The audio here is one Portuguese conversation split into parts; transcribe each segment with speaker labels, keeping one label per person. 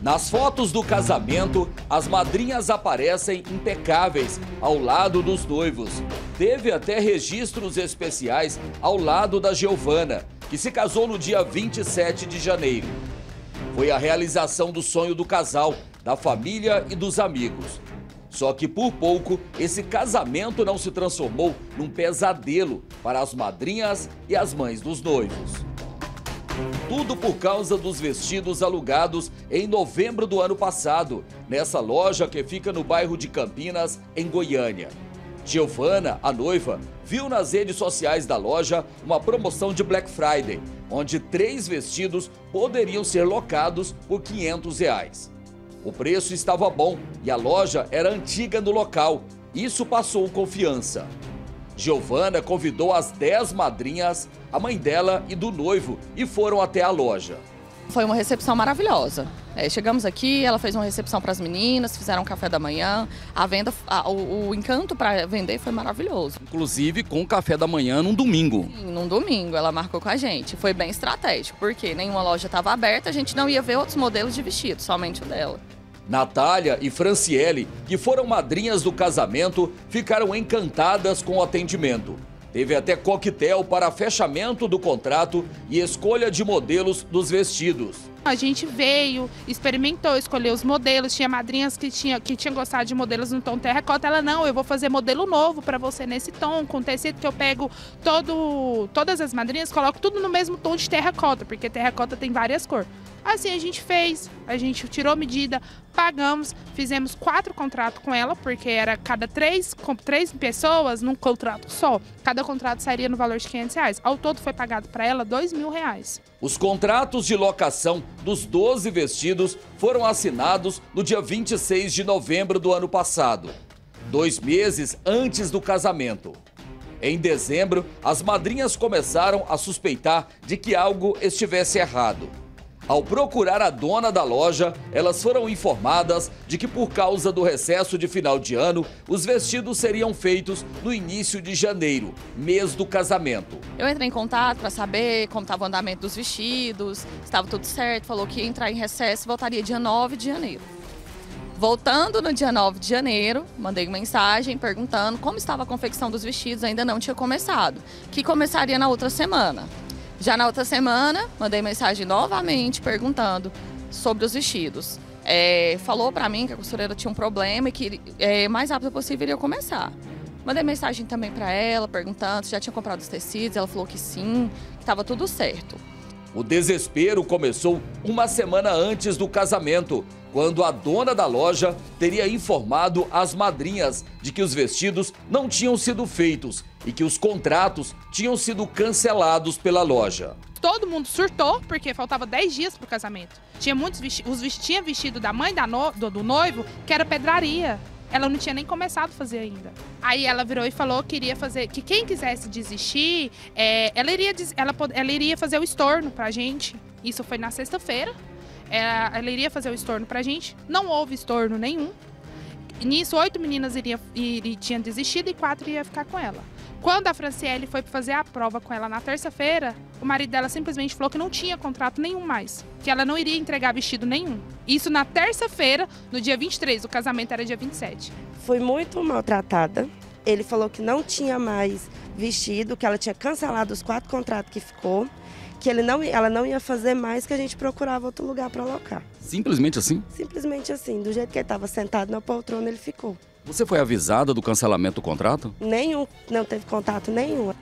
Speaker 1: Nas fotos do casamento, as madrinhas aparecem impecáveis ao lado dos noivos. Teve até registros especiais ao lado da Giovana, que se casou no dia 27 de janeiro. Foi a realização do sonho do casal, da família e dos amigos. Só que por pouco, esse casamento não se transformou num pesadelo para as madrinhas e as mães dos noivos. Tudo por causa dos vestidos alugados em novembro do ano passado, nessa loja que fica no bairro de Campinas, em Goiânia. Giovana, a noiva, viu nas redes sociais da loja uma promoção de Black Friday, onde três vestidos poderiam ser locados por 500 reais. O preço estava bom e a loja era antiga no local. Isso passou confiança. Giovana convidou as 10 madrinhas, a mãe dela e do noivo e foram até a loja.
Speaker 2: Foi uma recepção maravilhosa. É, chegamos aqui, ela fez uma recepção para as meninas, fizeram um café da manhã. A venda, a, o, o, encanto para vender foi maravilhoso.
Speaker 1: Inclusive com o café da manhã num domingo.
Speaker 2: Sim, num domingo, ela marcou com a gente. Foi bem estratégico, porque nenhuma loja estava aberta, a gente não ia ver outros modelos de vestido, somente o dela.
Speaker 1: Natália e Franciele, que foram madrinhas do casamento, ficaram encantadas com o atendimento. Teve até coquetel para fechamento do contrato e escolha de modelos dos vestidos.
Speaker 3: A gente veio, experimentou, escolheu os modelos. Tinha madrinhas que tinham que tinha gostado de modelos no tom terracota. Ela, não, eu vou fazer modelo novo para você nesse tom, com tecido que eu pego todo, todas as madrinhas, coloco tudo no mesmo tom de terracota, porque terracota tem várias cores. Assim a gente fez, a gente tirou medida, pagamos, fizemos quatro contratos com ela, porque era cada três, três pessoas num contrato só. Cada contrato sairia no valor de 500 reais. Ao todo foi pagado para ela dois mil reais.
Speaker 1: Os contratos de locação dos 12 vestidos foram assinados no dia 26 de novembro do ano passado, dois meses antes do casamento. Em dezembro, as madrinhas começaram a suspeitar de que algo estivesse errado. Ao procurar a dona da loja, elas foram informadas de que por causa do recesso de final de ano, os vestidos seriam feitos no início de janeiro, mês do casamento.
Speaker 2: Eu entrei em contato para saber como estava o andamento dos vestidos, estava tudo certo, falou que ia entrar em recesso e voltaria dia 9 de janeiro. Voltando no dia 9 de janeiro, mandei uma mensagem perguntando como estava a confecção dos vestidos, ainda não tinha começado, que começaria na outra semana. Já na outra semana, mandei mensagem novamente perguntando sobre os vestidos. É, falou para mim que a costureira tinha um problema e que é, mais rápido possível iria começar. Mandei mensagem também para ela, perguntando se já tinha comprado os tecidos. Ela falou que sim, que estava tudo certo.
Speaker 1: O desespero começou uma semana antes do casamento, quando a dona da loja teria informado as madrinhas de que os vestidos não tinham sido feitos e que os contratos tinham sido cancelados pela loja.
Speaker 3: Todo mundo surtou porque faltava 10 dias para o casamento. Tinha muitos vestidos, os tinha vestido da mãe da no, do, do noivo que era pedraria. Ela não tinha nem começado a fazer ainda. Aí ela virou e falou que iria fazer, que quem quisesse desistir, é, ela, iria, ela, ela iria fazer o estorno pra gente. Isso foi na sexta-feira. Ela, ela, iria fazer o estorno pra gente. Não houve estorno nenhum. Nisso, oito meninas iriam, iriam, tinham desistido e quatro iam ficar com ela. Quando a Franciele foi fazer a prova com ela na terça-feira, o marido dela simplesmente falou que não tinha contrato nenhum mais, que ela não iria entregar vestido nenhum. Isso na terça-feira, no dia 23, o casamento era dia 27.
Speaker 4: Fui muito maltratada. Ele falou que não tinha mais vestido, que ela tinha cancelado os quatro contratos que ficou, que ele não, ela não ia fazer mais, que a gente procurava outro lugar para alocar.
Speaker 1: Simplesmente assim?
Speaker 4: Simplesmente assim. Do jeito que ele estava sentado na poltrona, ele ficou.
Speaker 1: Você foi avisada do cancelamento do contrato?
Speaker 4: Nenhum, não teve contato nenhum.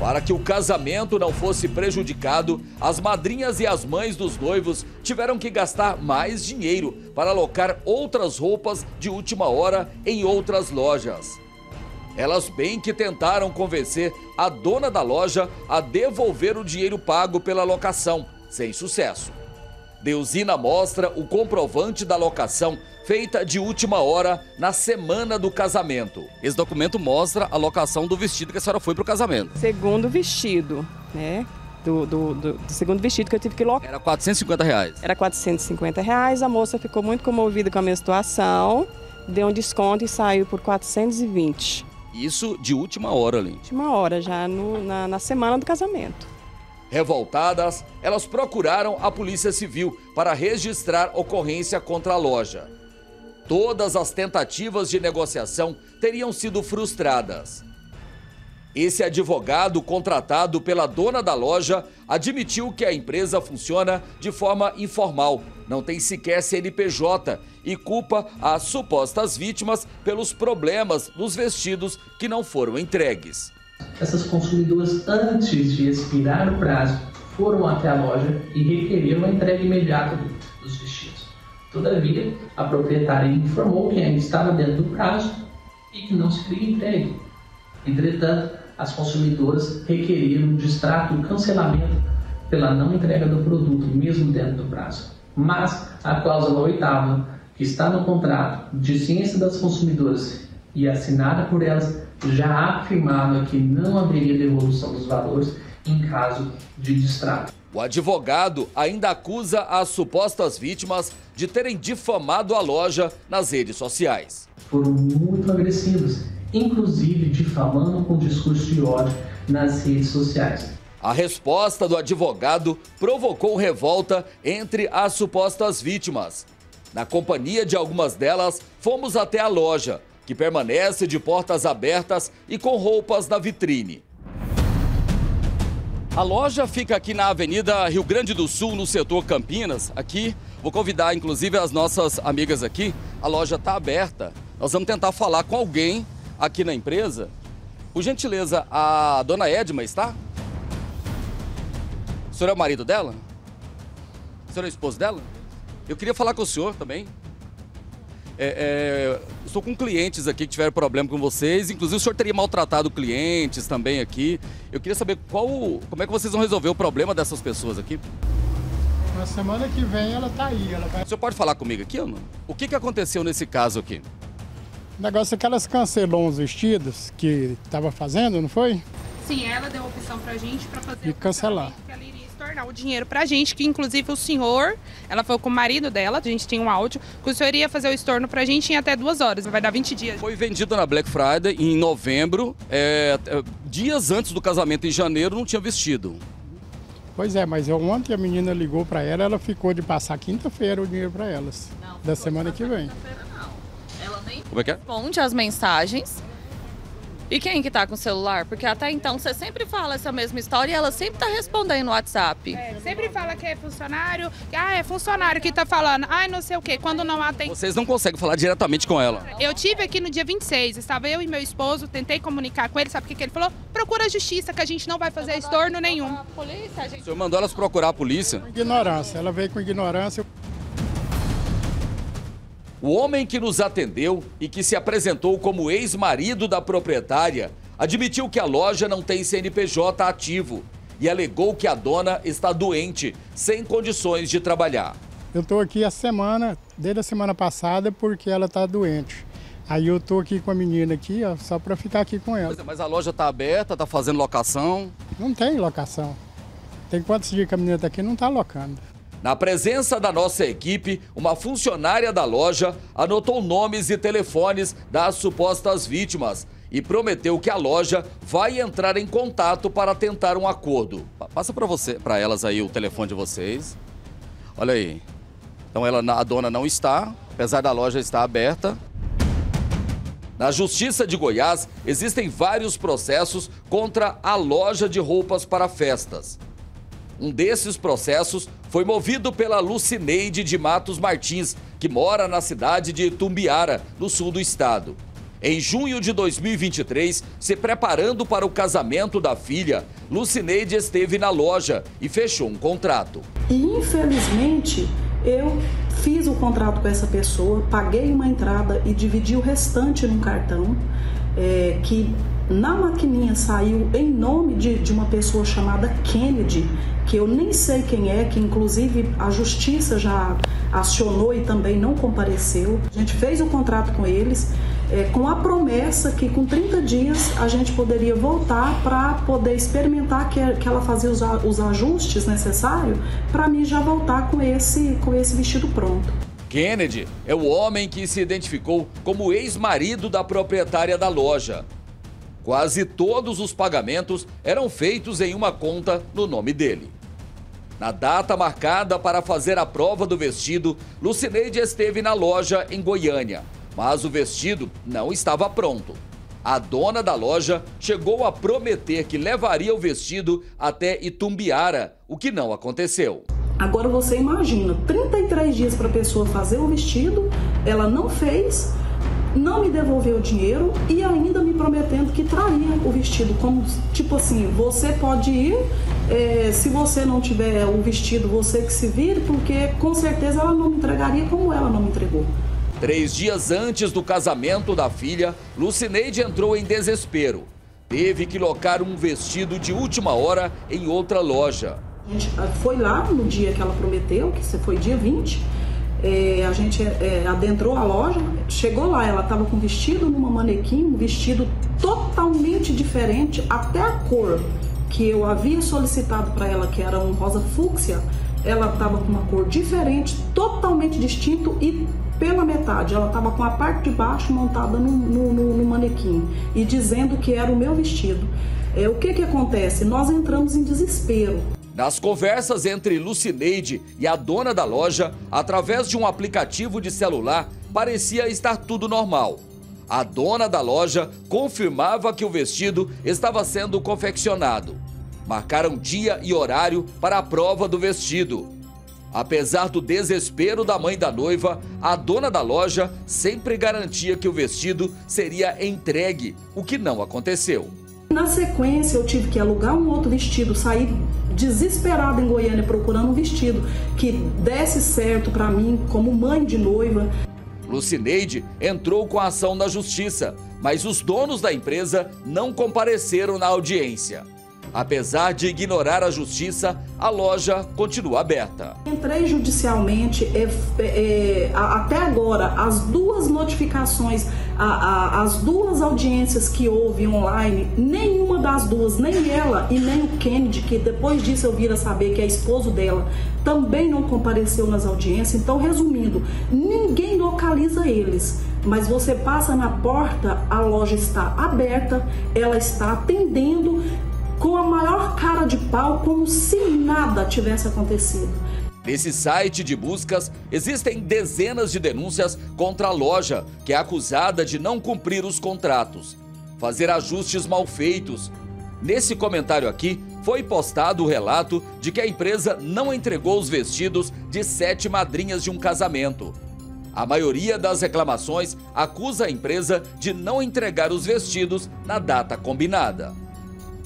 Speaker 1: Para que o casamento não fosse prejudicado, as madrinhas e as mães dos noivos tiveram que gastar mais dinheiro para alocar outras roupas de última hora em outras lojas. Elas bem que tentaram convencer a dona da loja a devolver o dinheiro pago pela locação, sem sucesso. Deusina mostra o comprovante da locação feita de última hora na semana do casamento. Esse documento mostra a locação do vestido que a senhora foi para o casamento.
Speaker 5: Segundo vestido, né? Do, do, do, do, segundo vestido que eu tive que locar.
Speaker 1: Era 450 reais.
Speaker 5: Era 450 reais. A moça ficou muito comovida com a minha situação, deu um desconto e saiu por 420.
Speaker 1: Isso de última hora, ali.
Speaker 5: Última hora, já no, na, na semana do casamento.
Speaker 1: Revoltadas, elas procuraram a Polícia Civil para registrar ocorrência contra a loja. Todas as tentativas de negociação teriam sido frustradas. Esse advogado contratado pela dona da loja admitiu que a empresa funciona de forma informal, não tem sequer CNPJ e culpa as supostas vítimas pelos problemas nos vestidos que não foram entregues
Speaker 6: essas consumidoras, antes de expirar o prazo, foram até a loja e requereram a entrega imediata dos vestidos. Todavia, a proprietária informou que ainda estava dentro do prazo e que não seria entregue. Entretanto, as consumidoras requeriram de extrato o cancelamento pela não entrega do produto, mesmo dentro do prazo. Mas a cláusula oitava, que está no contrato de ciência das consumidoras e assinada por elas, já afirmava que não haveria devolução dos valores em caso de distrato.
Speaker 1: O advogado ainda acusa as supostas vítimas de terem difamado a loja nas redes sociais.
Speaker 6: Foram muito agressivos, inclusive difamando com discurso de ódio nas redes sociais.
Speaker 1: A resposta do advogado provocou revolta entre as supostas vítimas. Na companhia de algumas delas, fomos até a loja, que permanece de portas abertas e com roupas na vitrine. A loja fica aqui na Avenida Rio Grande do Sul, no setor Campinas. Aqui, vou convidar inclusive as nossas amigas aqui. A loja está aberta. Nós vamos tentar falar com alguém aqui na empresa. Por gentileza, a dona Edma está? O senhor é o marido dela? O senhor é o esposo dela? Eu queria falar com o senhor também. É, é, estou com clientes aqui que tiveram problema com vocês. Inclusive, o senhor teria maltratado clientes também aqui. Eu queria saber qual, como é que vocês vão resolver o problema dessas pessoas aqui.
Speaker 7: Na semana que vem ela tá aí. Ela vai...
Speaker 1: O senhor pode falar comigo aqui ou não? O que, que aconteceu nesse caso aqui?
Speaker 7: O negócio é que elas cancelou os vestidos que estava fazendo, não foi?
Speaker 3: Sim, ela deu a opção pra gente para fazer
Speaker 7: e cancelar
Speaker 3: retornar o dinheiro pra gente, que inclusive o senhor, ela foi com o marido dela, a gente tinha um áudio, que o senhor ia fazer o estorno pra gente em até duas horas, vai dar 20 dias.
Speaker 1: Foi vendido na Black Friday em novembro, é, é, dias antes do casamento em janeiro, não tinha vestido.
Speaker 7: Pois é, mas ontem a menina ligou para ela, ela ficou de passar quinta-feira o dinheiro para elas, não, da semana que vem. Não.
Speaker 2: Ela nem Como é que é? responde as mensagens e quem que tá com o celular? Porque até então você sempre fala essa mesma história e ela sempre tá respondendo no WhatsApp.
Speaker 3: É, sempre fala que é funcionário, que ah, é funcionário que tá falando, ai, não sei o quê, quando não atende.
Speaker 1: Vocês não conseguem falar diretamente com ela.
Speaker 3: Eu tive aqui no dia 26, estava eu e meu esposo, tentei comunicar com ele, sabe o que, que ele falou? Procura a justiça, que a gente não vai fazer estorno nenhum.
Speaker 1: Polícia, gente... O senhor mandou elas procurar a polícia?
Speaker 7: Ignorância, ela veio com ignorância.
Speaker 1: O homem que nos atendeu e que se apresentou como ex-marido da proprietária admitiu que a loja não tem CNPJ ativo e alegou que a dona está doente, sem condições de trabalhar.
Speaker 7: Eu estou aqui a semana, desde a semana passada, porque ela está doente. Aí eu estou aqui com a menina aqui, ó, só para ficar aqui com ela.
Speaker 1: É, mas a loja está aberta, está fazendo locação?
Speaker 7: Não tem locação. Tem quantos dias que a menina está aqui não está locando.
Speaker 1: Na presença da nossa equipe, uma funcionária da loja anotou nomes e telefones das supostas vítimas e prometeu que a loja vai entrar em contato para tentar um acordo. Passa para você, para elas aí o telefone de vocês. Olha aí. Então ela, a dona não está, apesar da loja estar aberta. Na Justiça de Goiás, existem vários processos contra a loja de roupas para festas. Um desses processos foi movido pela Lucineide de Matos Martins, que mora na cidade de Tumbiara, no sul do estado. Em junho de 2023, se preparando para o casamento da filha, Lucineide esteve na loja e fechou um contrato.
Speaker 8: E infelizmente, eu fiz o contrato com essa pessoa, paguei uma entrada e dividi o restante num cartão é, que na maquininha saiu em nome de, de uma pessoa chamada Kennedy, que eu nem sei quem é, que inclusive a justiça já acionou e também não compareceu. A gente fez o contrato com eles é, com a promessa que com 30 dias a gente poderia voltar para poder experimentar que, que ela fazia os, os ajustes necessários para mim já voltar com esse, com esse vestido pronto.
Speaker 1: Kennedy é o homem que se identificou como ex-marido da proprietária da loja. Quase todos os pagamentos eram feitos em uma conta no nome dele. Na data marcada para fazer a prova do vestido, Lucineide esteve na loja em Goiânia, mas o vestido não estava pronto. A dona da loja chegou a prometer que levaria o vestido até Itumbiara, o que não aconteceu.
Speaker 8: Agora você imagina, 33 dias para a pessoa fazer o vestido, ela não fez, não me devolveu o dinheiro e ainda me prometendo que traria o vestido. Como tipo assim, você pode ir, é, se você não tiver o vestido, você que se vire, porque com certeza ela não me entregaria como ela não me entregou.
Speaker 1: Três dias antes do casamento da filha, Lucineide entrou em desespero. Teve que locar um vestido de última hora em outra loja.
Speaker 8: A gente foi lá no dia que ela prometeu, que foi dia 20. É, a gente é, adentrou a loja, chegou lá, ela estava com vestido numa manequim, um vestido totalmente diferente, até a cor que eu havia solicitado para ela, que era um rosa fúcsia, ela estava com uma cor diferente, totalmente distinto e pela metade. Ela estava com a parte de baixo montada no, no, no, no, manequim e dizendo que era o meu vestido. É, o que, que acontece? Nós entramos em desespero.
Speaker 1: Nas conversas entre Lucineide e a dona da loja, através de um aplicativo de celular, parecia estar tudo normal. A dona da loja confirmava que o vestido estava sendo confeccionado. Marcaram dia e horário para a prova do vestido. Apesar do desespero da mãe da noiva, a dona da loja sempre garantia que o vestido seria entregue, o que não aconteceu.
Speaker 8: Na sequência, eu tive que alugar um outro vestido, sair desesperada em Goiânia procurando um vestido que desse certo para mim como mãe de noiva.
Speaker 1: Lucineide entrou com a ação na justiça, mas os donos da empresa não compareceram na audiência. Apesar de ignorar a justiça, a loja continua aberta.
Speaker 8: Entrei judicialmente, é, é, até agora, as duas notificações, a, a, as duas audiências que houve online, nenhuma das duas, nem ela e nem o Kennedy, que depois disso eu vira saber que é esposo dela, também não compareceu nas audiências. Então, resumindo, ninguém localiza eles mas você passa na porta, a loja está aberta, ela está atendendo com a maior cara de pau, como se nada tivesse acontecido.
Speaker 1: Nesse site de buscas, existem dezenas de denúncias contra a loja, que é acusada de não cumprir os contratos, fazer ajustes mal feitos. Nesse comentário aqui, foi postado o relato de que a empresa não entregou os vestidos de sete madrinhas de um casamento. A maioria das reclamações acusa a empresa de não entregar os vestidos na data combinada.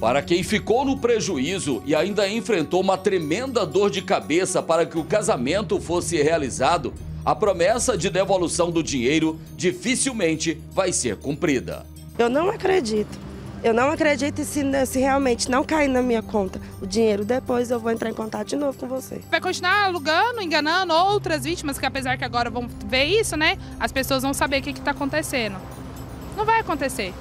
Speaker 1: Para quem ficou no prejuízo e ainda enfrentou uma tremenda dor de cabeça para que o casamento fosse realizado, a promessa de devolução do dinheiro dificilmente vai ser cumprida.
Speaker 4: Eu não acredito. Eu não acredito e se, se realmente não cair na minha conta o dinheiro depois, eu vou entrar em contato de novo com você.
Speaker 3: Vai continuar alugando, enganando outras vítimas, que apesar que agora vão ver isso, né? As pessoas vão saber o que está acontecendo. Não vai acontecer.